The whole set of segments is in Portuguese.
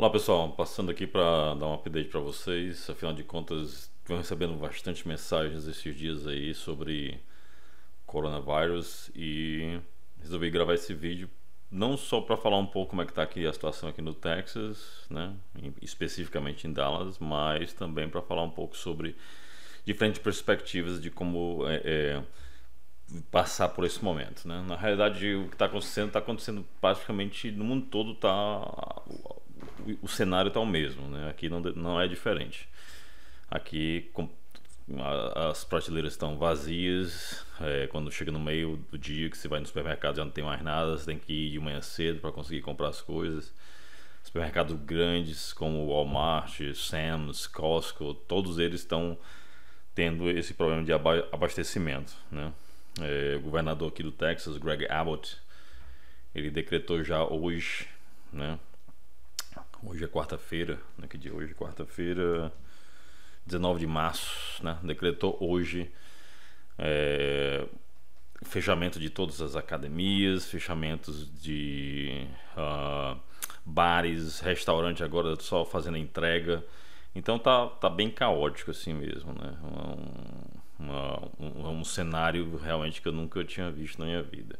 Olá pessoal, passando aqui para dar um update para vocês. Afinal de contas, venho recebendo bastante mensagens esses dias aí sobre coronavírus e resolvi gravar esse vídeo não só para falar um pouco como é que está aqui a situação aqui no Texas, né, especificamente em Dallas, mas também para falar um pouco sobre diferentes perspectivas de como é, é, passar por esse momento, né? Na realidade, o que está acontecendo está acontecendo praticamente no mundo todo, tá o, cenário está o mesmo, né? Aqui não, não é diferente. Aqui com, a, as prateleiras estão vazias. É, quando chega no meio do dia que você vai no supermercado já não tem mais nada, você tem que ir de manhã cedo para conseguir comprar as coisas. Supermercados grandes como Walmart, Sam's, Costco, todos eles estão tendo esse problema de abastecimento, né? É, o governador aqui do Texas, Greg Abbott, ele decretou já hoje, né, Hoje é quarta-feira, né? Que dia hoje? Quarta-feira, 19 de março, né? Decretou hoje é, fechamento de todas as academias, fechamentos de uh, bares, restaurante agora só fazendo entrega. Então tá, tá bem caótico assim mesmo, né? Um, uma, um, um cenário realmente que eu nunca tinha visto na minha vida.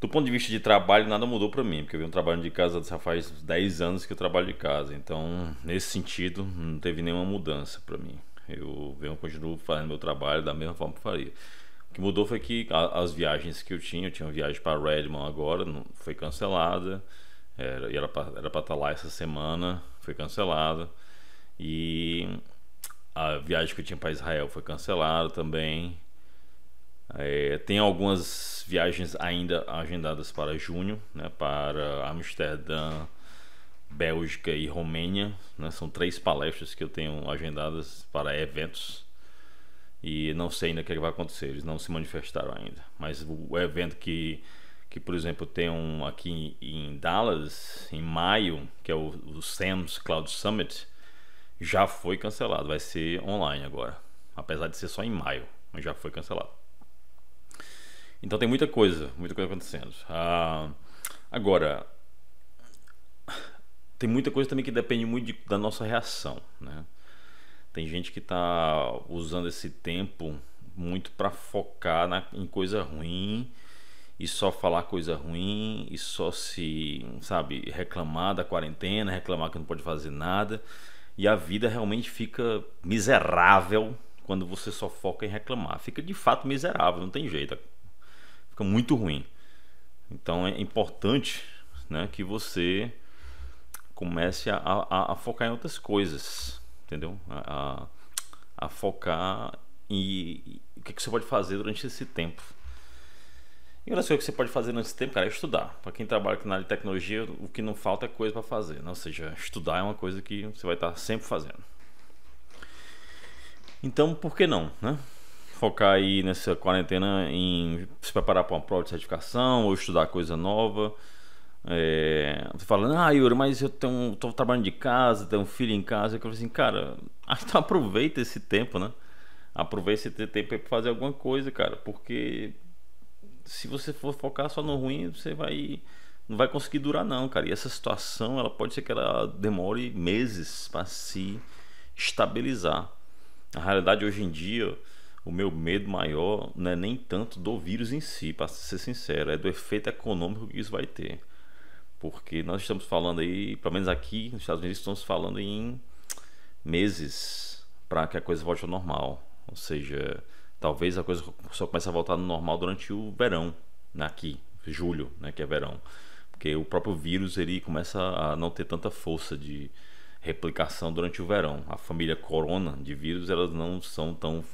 Do ponto de vista de trabalho, nada mudou para mim, porque eu venho trabalhando de casa já faz 10 anos que eu trabalho de casa. Então, nesse sentido, não teve nenhuma mudança para mim. Eu venho, continuo fazendo meu trabalho da mesma forma que faria. O que mudou foi que as viagens que eu tinha, eu tinha uma viagem para Redmond agora, foi cancelada. Era, era para estar tá lá essa semana, foi cancelada. E a viagem que eu tinha para Israel foi cancelada também. É, tem algumas viagens ainda agendadas para junho, né, para Amsterdã, Bélgica e Romênia. Né, são três palestras que eu tenho agendadas para eventos e não sei ainda o que vai acontecer. Eles não se manifestaram ainda. Mas o evento que, que por exemplo, tem um aqui em Dallas em maio, que é o, o Sam's Cloud Summit, já foi cancelado. Vai ser online agora, apesar de ser só em maio, mas já foi cancelado. Então tem muita coisa, muita coisa acontecendo. Ah, agora, tem muita coisa também que depende muito de, da nossa reação, né? Tem gente que está usando esse tempo muito para focar na, em coisa ruim e só falar coisa ruim e só se, sabe, reclamar da quarentena, reclamar que não pode fazer nada. E a vida realmente fica miserável quando você só foca em reclamar. Fica de fato miserável, não tem jeito fica muito ruim. Então é importante né, que você comece a, a, a focar em outras coisas, entendeu? A, a focar em o que, que, você pode fazer durante esse tempo. E uma das coisas que você pode fazer nesse tempo, cara, é estudar. Para quem trabalha na área de tecnologia, o que não falta é coisa para fazer. Né? Ou seja, estudar é uma coisa que você vai estar sempre fazendo. Então, por que não, né? Focar aí nessa quarentena em se preparar para uma prova de certificação ou estudar coisa nova. É, falando, ah, Yuri, mas eu tenho, tô trabalhando de casa, tenho um filho em casa. Eu falei assim, cara, então aproveita esse tempo, né? Aproveita esse tempo para fazer alguma coisa, cara, porque se você for focar só no ruim, você vai não vai conseguir durar não, cara. E essa situação, ela pode ser que ela demore meses para se estabilizar. Na realidade, hoje em dia, o meu medo maior não é nem tanto do vírus em si, para ser sincero, é do efeito econômico que isso vai ter. Porque nós estamos falando aí, pelo menos aqui nos Estados Unidos, estamos falando em meses para que a coisa volte ao normal. Ou seja, talvez a coisa só comece a voltar no normal durante o verão, né, aqui, julho, né, que é verão. Porque o próprio vírus ele começa a não ter tanta força de replicação durante o verão. A família corona de vírus elas não são tão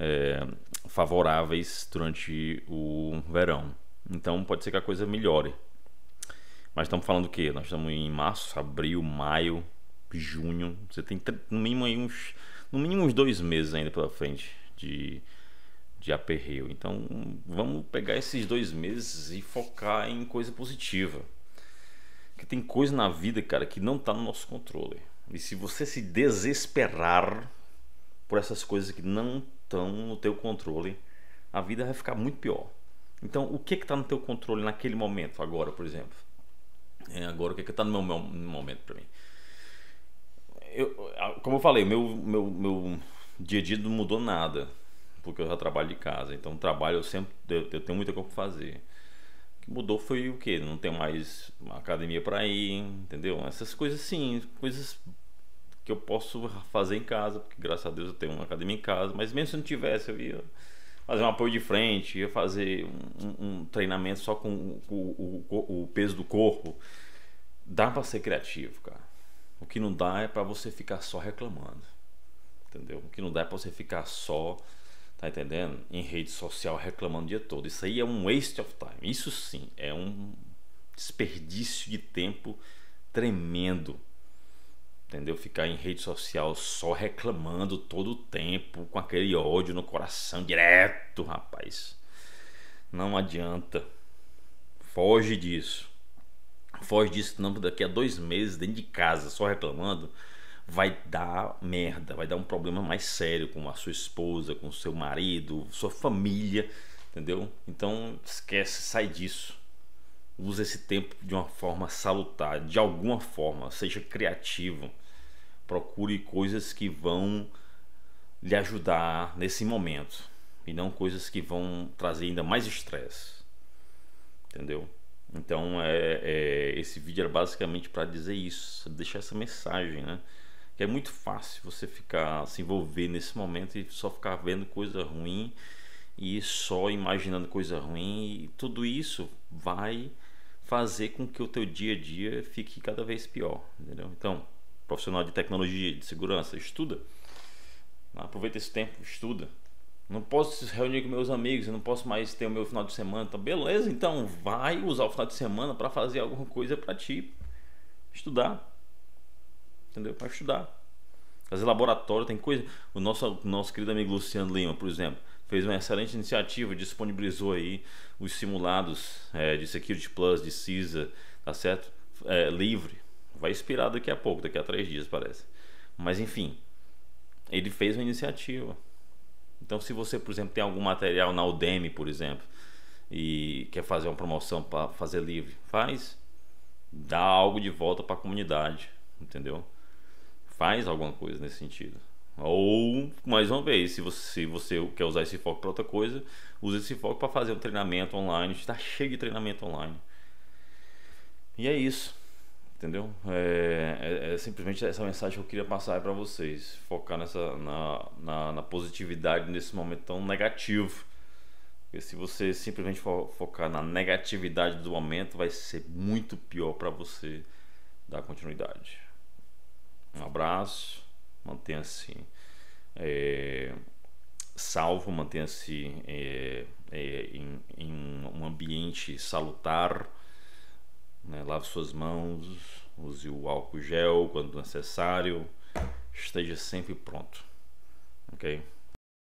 é, favoráveis durante o verão. Então pode ser que a coisa melhore. Mas estamos falando o que? Nós estamos em março, abril, maio, junho. Você tem no mínimo uns, no mínimo uns dois meses ainda pela frente de, de aperreio. Então vamos pegar esses dois meses e focar em coisa positiva. Porque tem coisa na vida, cara, que não está no nosso controle. E se você se desesperar por essas coisas que não estão no teu controle, a vida vai ficar muito pior. Então, o que está no teu controle naquele momento, agora, por exemplo? É, agora o que é que tá no meu, meu momento para mim? Eu, como eu falei, meu, meu, meu dia a dia não mudou nada, porque eu já trabalho de casa. Então, trabalho eu sempre eu, eu tenho muita coisa para fazer. O que mudou foi o que? Não tenho mais academia para ir, entendeu? Essas coisas sim, coisas que eu posso fazer em casa, porque graças a Deus eu tenho uma academia em casa, mas mesmo se não tivesse, eu ia fazer um apoio de frente, ia fazer um, um treinamento só com o, o, o, peso do corpo. Dá para ser criativo, cara. O que não dá é para você ficar só reclamando. Entendeu? O que não dá é para você ficar só, tá entendendo? Em rede social reclamando o dia todo. Isso aí é um waste of time. Isso sim é um desperdício de tempo tremendo entendeu? Ficar em rede social só reclamando todo o tempo, com aquele ódio no coração direto, rapaz. Não adianta. Foge disso. Foge disso, não, daqui a dois meses, dentro de casa, só reclamando, vai dar merda, vai dar um problema mais sério com a sua esposa, com o seu marido, sua família, entendeu? Então esquece, sai disso use esse tempo de uma forma salutar, de alguma forma, seja criativo. Procure coisas que vão lhe ajudar nesse momento e não coisas que vão trazer ainda mais estresse. Entendeu? Então, é, é, esse vídeo era basicamente para dizer isso, deixar essa mensagem, né? Que é muito fácil você ficar se envolver nesse momento e só ficar vendo coisa ruim e só imaginando coisa ruim e tudo isso vai fazer com que o teu dia a dia fique cada vez pior, entendeu? Então, profissional de tecnologia, de segurança, estuda. Aproveita esse tempo, estuda. Não posso se reunir com meus amigos, eu não posso mais ter o meu final de semana. Então, beleza, então vai usar o final de semana para fazer alguma coisa para ti. Estudar. Entendeu? Para estudar. Fazer laboratório, tem coisa. O nosso, nosso querido amigo Luciano Lima, por exemplo, fez uma excelente iniciativa, disponibilizou aí os simulados é, de Security Plus, de CISA, tá certo? É, livre. Vai expirar daqui a pouco, daqui a três dias parece. Mas enfim, ele fez uma iniciativa. Então, se você, por exemplo, tem algum material na Udemy, por exemplo, e quer fazer uma promoção para fazer livre, faz. Dá algo de volta para a comunidade, entendeu? Faz alguma coisa nesse sentido. Ou, mais uma vez, se você, se você quer usar esse foco para outra coisa, use esse foco para fazer um treinamento online. Está cheio de treinamento online. E é isso. Entendeu? É, é, é simplesmente essa mensagem que eu queria passar para vocês. Focar nessa, na, na, na, positividade nesse momento tão negativo. Porque se você simplesmente fo focar na negatividade do momento, vai ser muito pior para você dar continuidade. Um abraço mantenha-se é, salvo, mantenha-se é, é, em, em, um ambiente salutar, né? lave suas mãos, use o álcool gel quando necessário, esteja sempre pronto, ok?